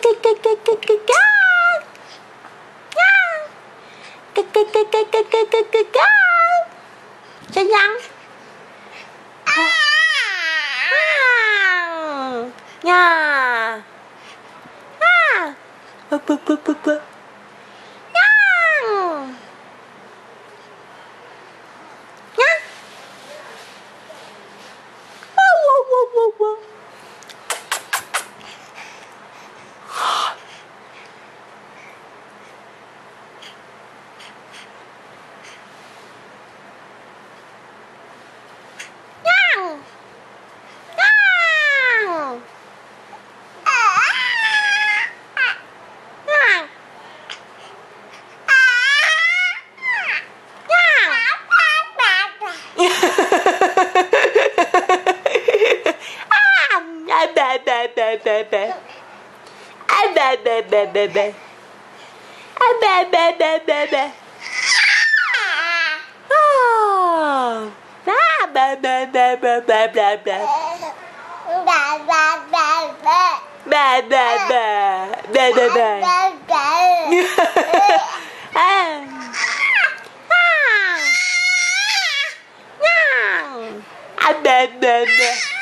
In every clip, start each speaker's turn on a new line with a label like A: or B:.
A: 嘎嘎嘎嘎嘎嘎，呀，嘎嘎嘎嘎嘎嘎嘎嘎嘎，小羊，啊，呀，啊，不不不不不，Bad, bad, bad.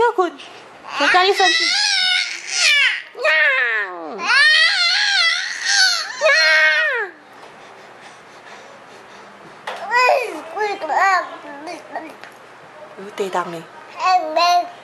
A: Ya kot. Mencari sesuatu. Tidak ni. Tidak ni.